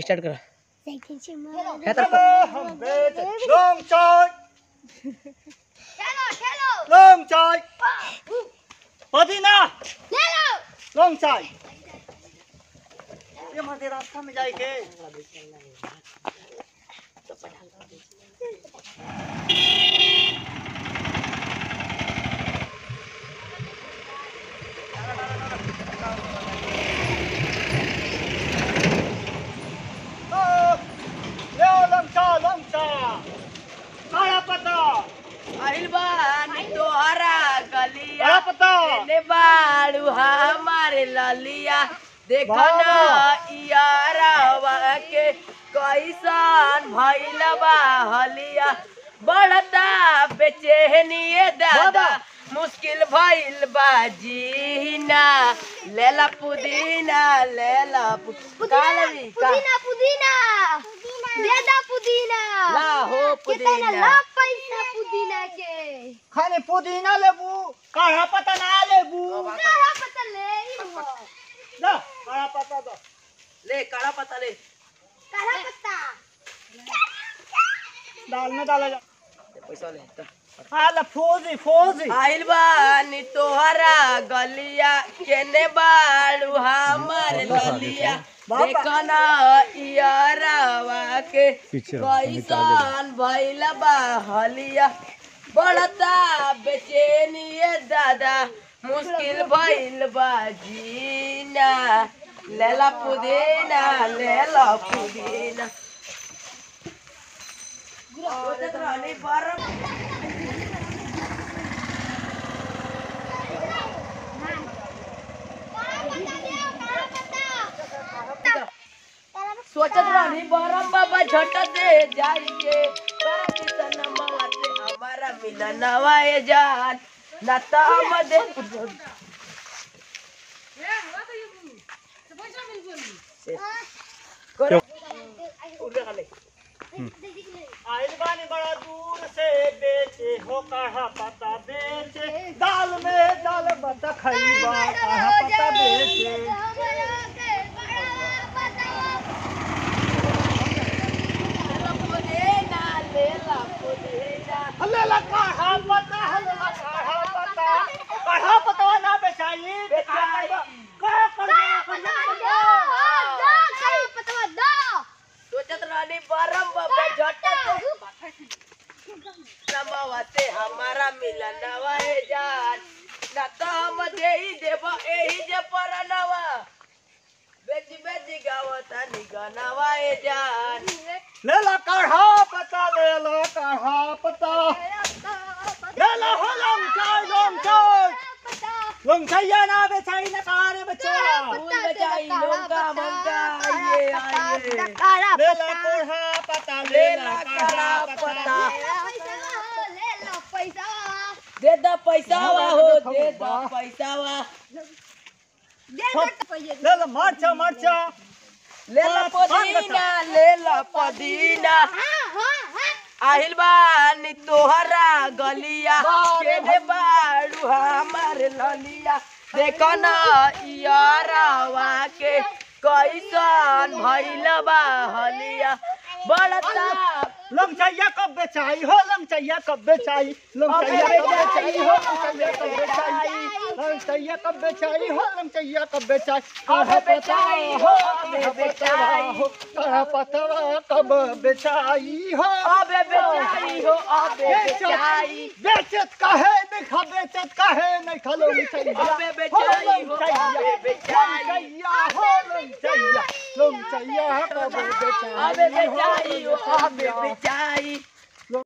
Start करा। खेलो है तर हम बेच लॉन्ग चाय। खेलो खेलो। लॉन्ग चाय। पदीना। ले लो लॉन्ग चाय। ये मंदिर रास्ता में जाएँगे। काला आइल बानी तोहरा गलिया काला बाड़ू हमारे ललिया। देखो ना के कैसन भइल बा हलिया। बढ़ता बेचैनिए दादा दादा। मुश्किल भइल बा जीना लेला पुदीना लेला पुदीना पुदीना पुदीना ला हो पुदीना। खाने पुदीना लेबू। काला पत्ता ना लेबू। काला पत्ता ले ही ला काला पत्ता दो। ले काला पत्ता ले। काला पत्ता दाल में डाला जा। पैसा ले तो हाला फौजी फौजी। आइल बानी तोहरा गलिया केने बाड़ू हमार ललिया। बाबा। देखना इयरवा के कैसन भइल बा हलिया। बढ़ता बेचैनिए दादा मुश्किल भइल बा जीना लेला पुदीना लेला पुदीना। रहनी बरम सोचत रहनी बरम बाबा झट दे से हमारा मिलन जान, ना तो हम दे करो उड़े खाले आइल बानी बड़ा दूर से बेचे हो काढ़ा पत्ता बेचे। दाल में दाल बता खरीबा काढ़ा पत्ता बेचे पुदीना लेला पुदीना हल्ले ला काढ़ा पत्ता हल्ले ला काढ़ा पत्ता काढ़ा पत्ता ना बेचाई बेचाई। का करना सोचत रहनी बरम बाबा झट से नमवा से हमारा मिलन नवाए जान। ना तो हम दे ही देब एही जे परनवा। बेची बेची गावता निगनवाए जान। ले ला काढ़ा पत्ता ले ला काढ़ा पत्ता ले ला हो लम चाय लम चाय ना बेचाई ना कारे बच्चा फूल बजाई लोगा मंगा ये आए ले ला कोढ़ा पत्ता ले ला काढ़ा पत्ता दे दा पैसावा हो दे दा पैसावा ले ला मरचा मरचा। ले ला पुदीना ले ला पुदीना। आहिल बानी तोहरा गलिया। केने बाड़ू हमार ललिया। देखो ना यारावा के कैसन भइल बा हलिया। बड़ता लम चाहिए कब बेचाई हो लम चाहिए कब बेचाई? लम चाहिए कब बेचाई हो लम चाहिए कब बेचाई? लम चाहिए कब बेचाई हो लम कब बेचाई? काढ़ा पत्ता हो काढ़ा पत्ता हो काढ़ा पत्ता कब बेचाई हो? अबे बेचाई हो अबे बेचाई? बेचत काहे नहीं खा बेचत काहे नहीं खा लो चाहिए अबे बेचाई हो बेचाई लम चाहिए